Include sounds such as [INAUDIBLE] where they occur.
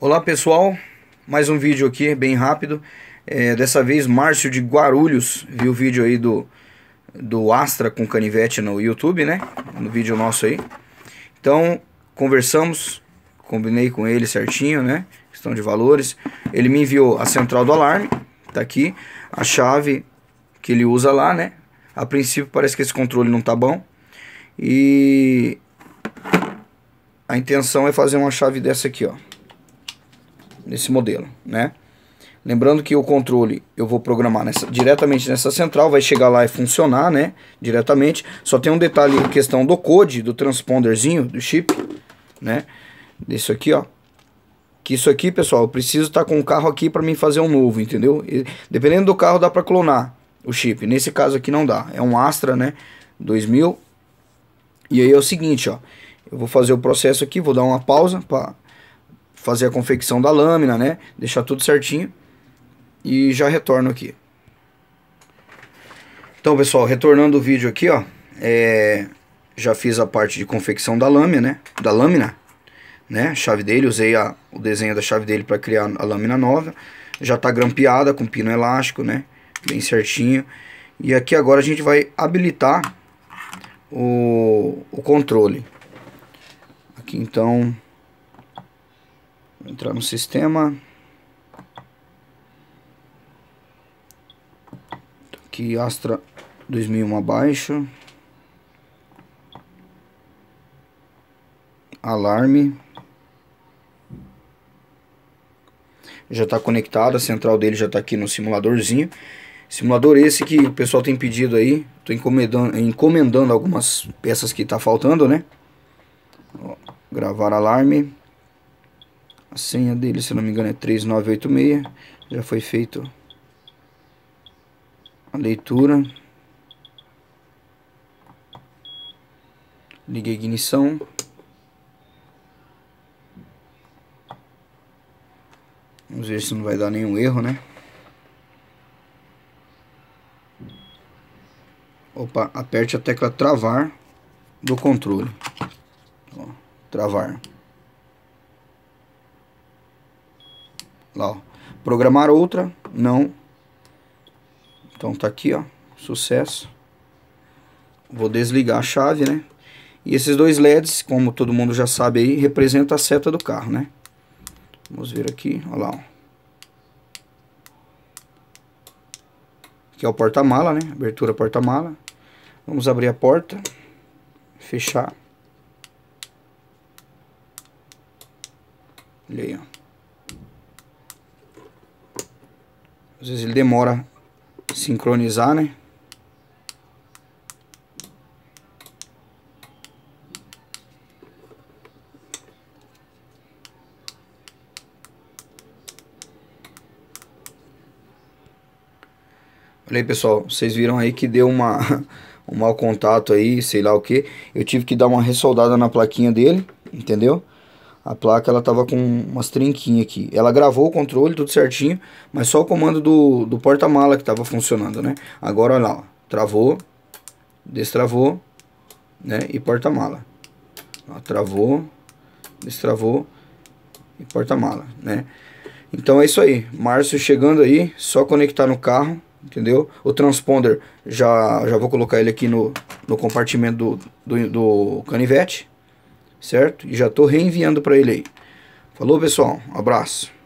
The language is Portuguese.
Olá pessoal, mais um vídeo aqui bem rápido. É, dessa vez Márcio de Guarulhos viu o vídeo aí do, do Astra com canivete no YouTube, né? No vídeo nosso aí. Então conversamos, combinei com ele certinho, né? Questão de valores. Ele me enviou a central do alarme, tá aqui. A chave que ele usa lá, né? A princípio parece que esse controle não tá bom. E a intenção é fazer uma chave dessa aqui, ó nesse modelo, né? Lembrando que o controle eu vou programar nessa, diretamente nessa central, vai chegar lá e funcionar, né? Diretamente. Só tem um detalhe questão do code, do transponderzinho, do chip, né? Desse aqui, ó. Que isso aqui, pessoal, eu preciso estar tá com o carro aqui para mim fazer um novo, entendeu? E, dependendo do carro dá para clonar o chip. Nesse caso aqui não dá. É um Astra, né? 2000. E aí é o seguinte, ó. Eu vou fazer o processo aqui, vou dar uma pausa para fazer a confecção da lâmina, né? Deixar tudo certinho. E já retorno aqui. Então, pessoal, retornando o vídeo aqui, ó. É, já fiz a parte de confecção da lâmina, né? Da lâmina, né? Chave dele, usei a, o desenho da chave dele para criar a lâmina nova. Já tá grampeada com pino elástico, né? Bem certinho. E aqui agora a gente vai habilitar o, o controle. Aqui então entrar no sistema. Aqui Astra 2001 abaixo. Alarme. Já está conectado, a central dele já está aqui no simuladorzinho. Simulador esse que o pessoal tem pedido aí. Estou encomendando, encomendando algumas peças que está faltando, né? Ó, gravar alarme. Senha dele, se não me engano, é 3986. Já foi feito a leitura. Liguei a ignição. Vamos ver se não vai dar nenhum erro, né? Opa, aperte a tecla travar do controle. Ó, travar. Lá, ó. Programar outra, não. Então tá aqui, ó, sucesso. Vou desligar a chave, né? E esses dois LEDs, como todo mundo já sabe aí, representam a seta do carro, né? Vamos ver aqui, olha lá, ó. Aqui é o porta-mala, né? Abertura porta-mala. Vamos abrir a porta. Fechar. Olha aí, ó. Às vezes ele demora sincronizar, né? Olha aí, pessoal, vocês viram aí que deu uma, [LAUGHS] um mau contato aí, sei lá o que. Eu tive que dar uma ressoldada na plaquinha dele, entendeu? A placa ela tava com umas trinquinhas aqui. Ela gravou o controle, tudo certinho, mas só o comando do, do porta-mala que tava funcionando, né? Agora, olha lá, ó, travou, destravou, né? E porta-mala. Travou, destravou e porta-mala, né? Então é isso aí. Márcio chegando aí, só conectar no carro, entendeu? O transponder, já, já vou colocar ele aqui no, no compartimento do, do, do canivete certo? E já estou reenviando para ele aí. Falou, pessoal. Um abraço.